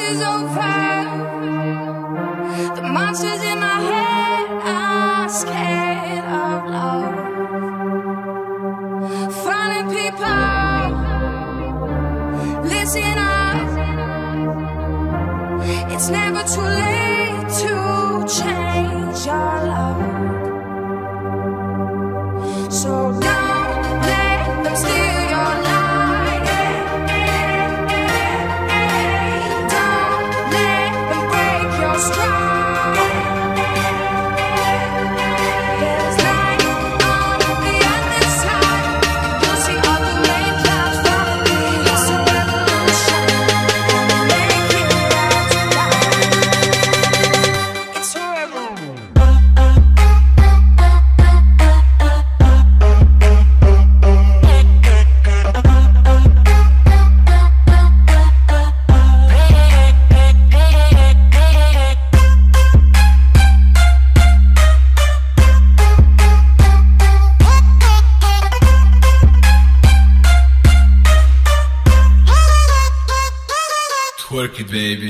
over. The monsters in my head are scared of love. Funny people, listen up. It's never too late to change your love. So It, baby.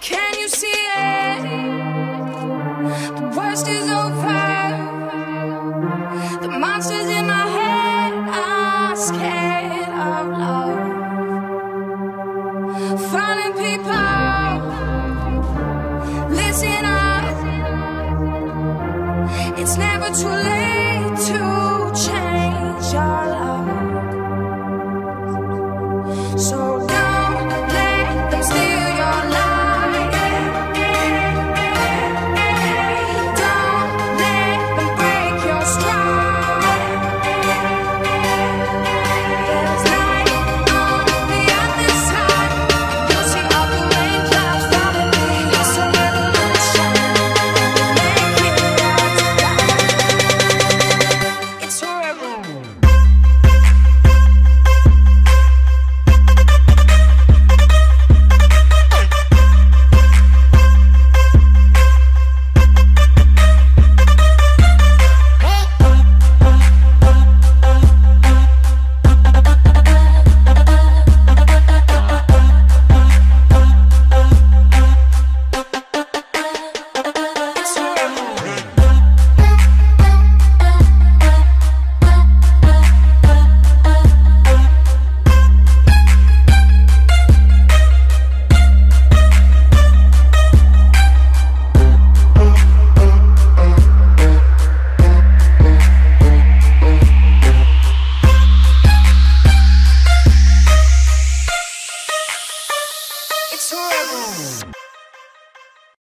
Can you see it? The worst is over. fallen people, listen up. It's never too late to.